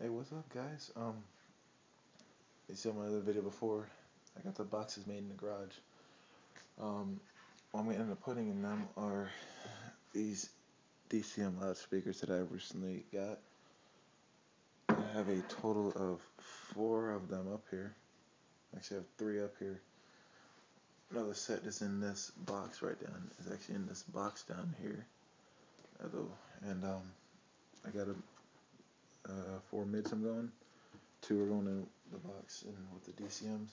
Hey, what's up, guys? Um, you saw my other video before. I got the boxes made in the garage. Um, what I'm gonna end up putting in them are these DCM loudspeakers that I recently got. I have a total of four of them up here. Actually, I have three up here. Another set is in this box right down. It's actually in this box down here. And um, I got a uh, four mids I'm going. Two are going in the box and with the DCMs,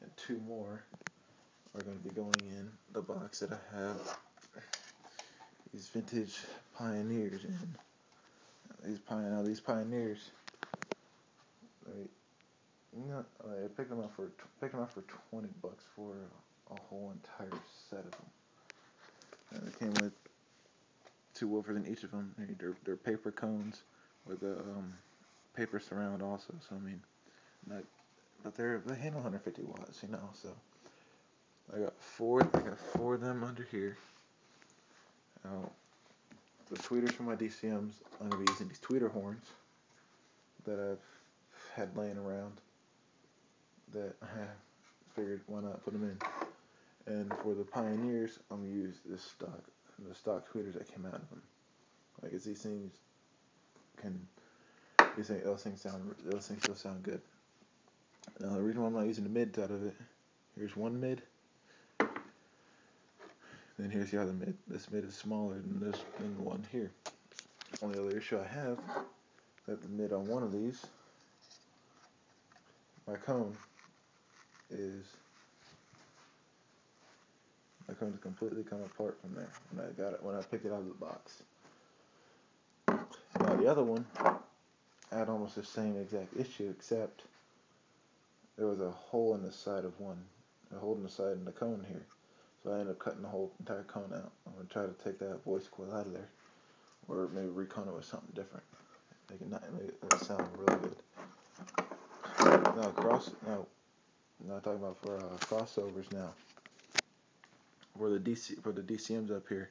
and two more are going to be going in the box that I have these vintage pioneers in. These pioneer, these pioneers. You know, I picked them up for picked them up for 20 bucks for a whole entire set of them. And it came with two woofers in each of them. They're, they're paper cones with a um, paper surround also. So I mean, not, but they're they handle 150 watts, you know. So I got four. I got four of them under here. Now, the tweeters for my DCMs. I'm gonna be using these tweeter horns that I've had laying around. That I figured why not put them in. And for the Pioneers, I'm gonna use this stock, the stock tweeters that came out of them. Like, it's these things can these things, those things sound those things still sound good. Now the reason why I'm not using the mids out of it, here's one mid. Then here's the other mid. This mid is smaller than this than the one here. Only other issue I have that the mid on one of these, my cone is my cone is completely come apart from there when I got it when I picked it out of the box. Now the other one had almost the same exact issue, except there was a hole in the side of one, a hole in the side in the cone here. So I ended up cutting the whole entire cone out. I'm gonna try to take that voice coil out of there, or maybe recone it with something different. Make it not make it sound really good. Now cross now, now talking about for uh, crossovers now. For the DC for the DCMs up here,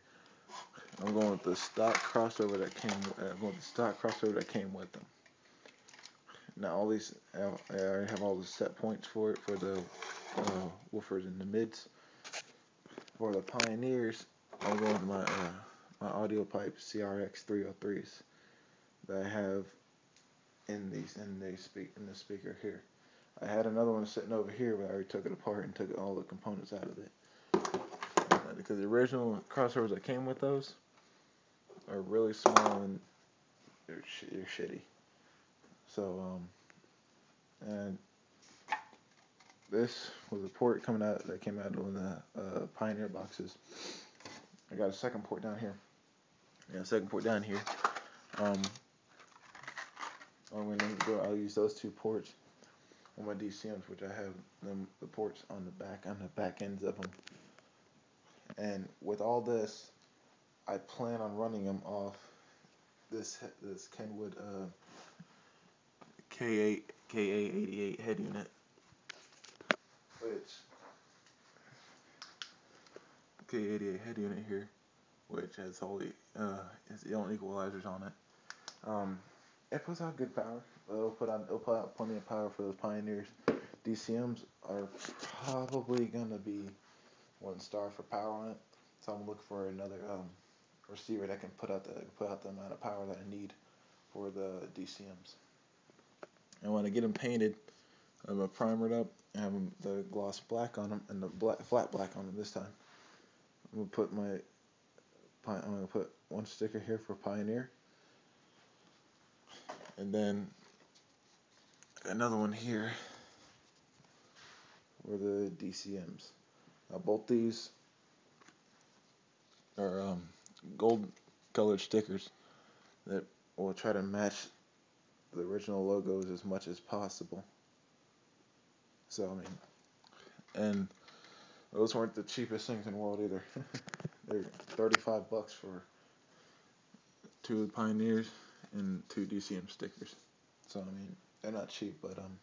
I'm going with the stock crossover that came. Uh, I'm going with the stock crossover that came with them. Now all these, I already have all the set points for it for the uh, woofers in the mids. For the pioneers, I'm going with my uh, my AudioPipe CRX 303s that I have in these in the speak in the speaker here. I had another one sitting over here, but I already took it apart and took all the components out of it. Uh, because the original crossovers that came with those are really small and they're, sh they're shitty. So, um, and this was a port coming out that came out of the uh, Pioneer boxes. I got a second port down here. Yeah, second port down here. Um, I'm gonna go. I'll use those two ports on my DCMs, which I have them the ports on the back on the back ends of them. And with all this, I plan on running them off this this Kenwood uh, K8 KA88 head unit, which K88 head unit here, which has all the uh, the own equalizers on it. Um, it puts out good power. It'll put out it'll put out plenty of power for those Pioneers. DCMs are probably gonna be one star for power on it, so I'm looking for another um, receiver that can put out the put out the amount of power that I need for the DCMs. And when I get them painted, I'm gonna primer it up, I have the gloss black on them, and the black, flat black on them this time. I'm gonna put my, I'm gonna put one sticker here for Pioneer, and then another one here for the DCMs. Now both these are um, gold colored stickers that will try to match the original logos as much as possible. So, I mean, and those weren't the cheapest things in the world either. They're 35 bucks for two Pioneers and two DCM stickers. So, I mean, they're not cheap, but um,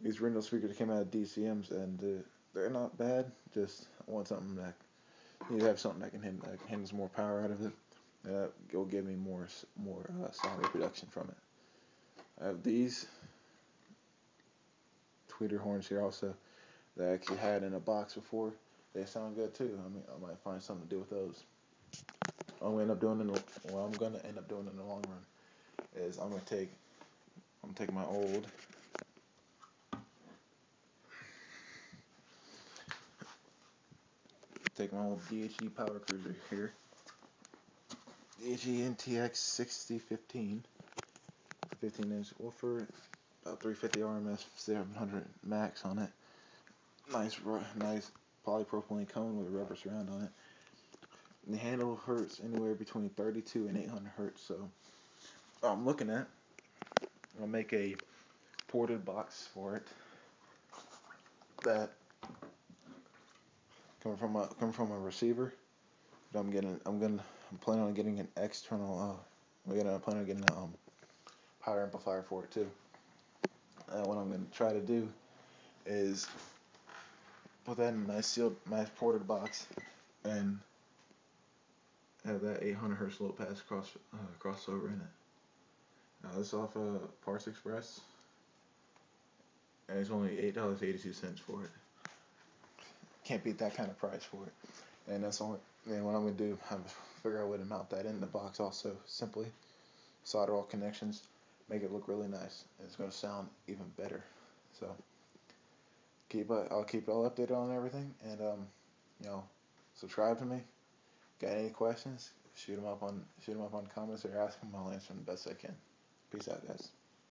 these Rindle speakers came out of DCMs and uh, they're not bad. Just I want something that you have something that can that handles more power out of it. That will give me more more uh, sound reproduction from it. I have these tweeter horns here also that I actually had in a box before. They sound good too. I mean, I might find something to do with those. I'm gonna end up doing in the, what I'm gonna end up doing in the long run is I'm gonna take I'm gonna take my old take my old DHE power cruiser here. DHE NTX 6015 15 inch woofer about 350 RMS 700 max on it. Nice nice polypropylene cone with a rubber surround on it. The handle hurts anywhere between 32 and 800 hertz so I'm looking at I'll make a ported box for it. That coming from a coming from a receiver I'm getting I'm gonna I'm planning on getting an external uh we're gonna plan on getting a um, power amplifier for it too. Uh, what I'm gonna try to do is put that in a nice sealed nice ported box and have that 800 hertz low pass cross uh, crossover in it. Now this off of uh, Parts Express and it's only $8.82 for it can't beat that kind of price for it. And that's only, and what I'm to do, I'm figure out a way to mount that in the box also, simply. Solder all connections, make it look really nice. And it's to sound even better. So, keep uh, I'll keep you all updated on everything. And, um, you know, subscribe to me. Got any questions? Shoot them up on shoot them up on comments or ask them. I'll answer them the best I can. Peace out, guys.